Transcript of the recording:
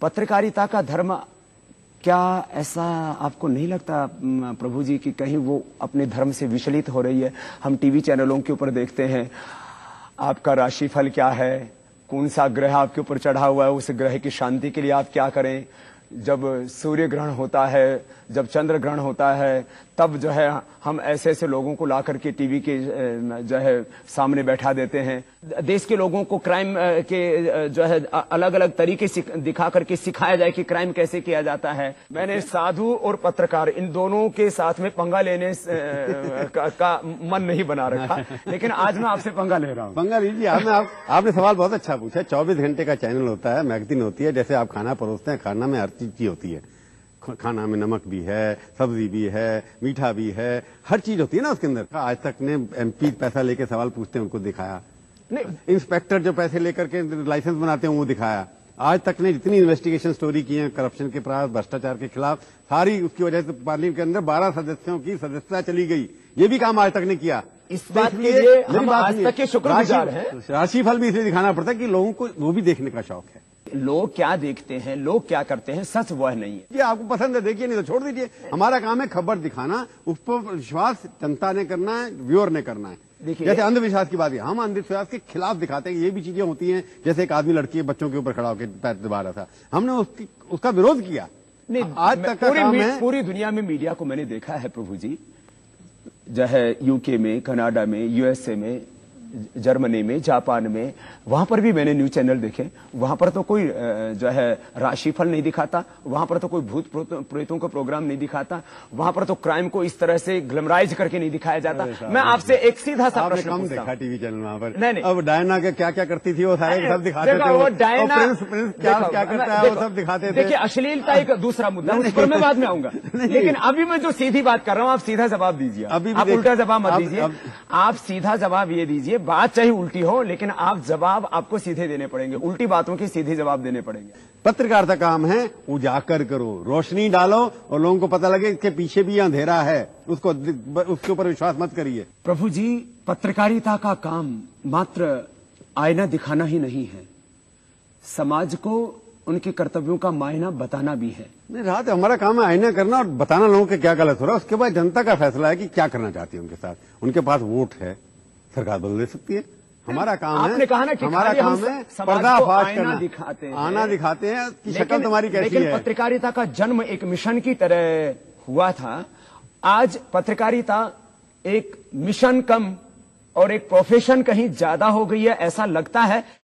पत्रकारिता का धर्म, क्या ऐसा आपको नहीं लगता प्रभु जी, कि कहीं वो अपने धर्म से विचलित हो रही है? हम टीवी चैनलों के ऊपर देखते हैं, आपका राशिफल क्या है? कौन सा ग्रह आपके ऊपर चढ़ा हुआ है? उस ग्रह की शांति के लिए आप क्या करें? जब सूर्य ग्रहण होता है जब चंद्र ग्रहण होता है तब जो है हम ऐसे ऐसे लोगों को ला करके टीवी के जो है सामने बैठा देते हैं। देश के लोगों को क्राइम के जो है अलग अलग तरीके दिखा करके सिखाया जाए कि क्राइम कैसे किया जाता है। मैंने साधु और पत्रकार इन दोनों के साथ में पंगा लेने का, का मन नहीं बना रखा। लेकिन आज मैं आपसे पंगा ले रहा हूँ। पंगा लीजिए आपने आप, आपने सवाल बहुत अच्छा पूछा। चौबीस घंटे का चैनल होता है मैगजीन होती है जैसे आप खाना परोसते हैं खाना में हर चीज़ की होती है। खाना में नमक भी है सब्ज़ी भी है मीठा भी है हर चीज़ होती है ना उसके अंदर। आज तक ने एमपी पैसा लेके सवाल पूछते हैं उनको दिखाया। नहीं इंस्पेक्टर जो पैसे लेकर के लाइसेंस बनाते हैं वो दिखाया। आज तक ने जितनी इन्वेस्टिगेशन स्टोरी की है करप्शन के खिलाफ भ्रष्टाचार के खिलाफ सारी उसकी वजह से पार्लियामेंट के अंदर बारह सदस्यों की सदस्यता चली गई। ये भी काम आज तक ने किया। इस बात के लिए हम आज तक के शुक्रगुजार राशि- हैं। राशिफल भी इसलिए दिखाना पड़ता है कि लोगों को वो भी देखने का शौक है। लोग क्या देखते हैं लोग क्या करते हैं सच वह नहीं है। ये आपको पसंद है देखिए नहीं तो छोड़ दीजिए। हमारा काम है खबर दिखाना उस पर विश्वास जनता ने करना है व्यूअर ने करना है। देखिए- जैसे अंधविश्वास की बात है हम अंधविश्वास के खिलाफ दिखाते हैं ये भी चीज़ें होती हैं जैसे एक आदमी लड़की बच्चों के ऊपर खड़ा होकर पैर दबा रहा था। हमने उसकी उसका विरोध किया। नहीं आज तक पूरी दुनिया में मीडिया को मैंने देखा है प्रभु जी। जो है यूके में कनाडा में यूएसए में जर्मनी में जापान में वहाँ पर भी मैंने न्यूज़ चैनल देखे। वहाँ पर तो कोई जो है राशिफल नहीं दिखाता। वहाँ पर तो कोई भूत प्रेतों- का प्रोग्राम नहीं दिखाता। वहाँ पर तो क्राइम को इस तरह से ग्लमराइज करके नहीं दिखाया जाता। मैं आपसे एक सीधा सा प्रश्न कम देखा टीवी चैनल वहाँ पर। नहीं, नहीं। अब डायना के क्या क्या करती थी वो सारे सब दिखाते थे। वो डायना क्या क्या करता है वो सब दिखाते थे। देखिए अश्लीलता एक दूसरा मुद्दा उस पर मैं बाद में आऊँगा। लेकिन अभी मैं जो सीधी बात कर रहा हूँ आप सीधा जवाब दीजिए। अभी आप उल्टा जवाब मत दीजिए। आप सीधा जवाब ये दीजिए बात चाहे उल्टी हो लेकिन आप जवाब आपको सीधे देने पड़ेंगे। उल्टी बातों के सीधे जवाब देने पड़ेंगे। पत्रकारिता काम है उजागर करो रोशनी डालो और लोगों को पता लगे कि पीछे भी अंधेरा है। उसको उसके ऊपर विश्वास मत करिए। प्रभु जी पत्रकारिता का काम मात्र आईना दिखाना ही नहीं है। समाज को उनके कर्तव्यों का मायना बताना भी है। नहीं रात हमारा काम है आईना करना और बताना लोगों के क्या गलत हो रहा है। उसके बाद जनता का फैसला है कि क्या करना चाहती है उनके साथ। उनके पास वोट है सरकार बदल दे सकती है। हमारा काम है आपने कहा ना कि हमारा काम है पर्दाफाश करना। दिखाते हैं। आना दिखाते हैं कि शक्ल तुम्हारी कैसी लेकिन है। पत्रकारिता का जन्म एक मिशन की तरह हुआ था। आज पत्रकारिता एक मिशन कम और एक प्रोफेशन कहीं ज़्यादा हो गई है ऐसा लगता है।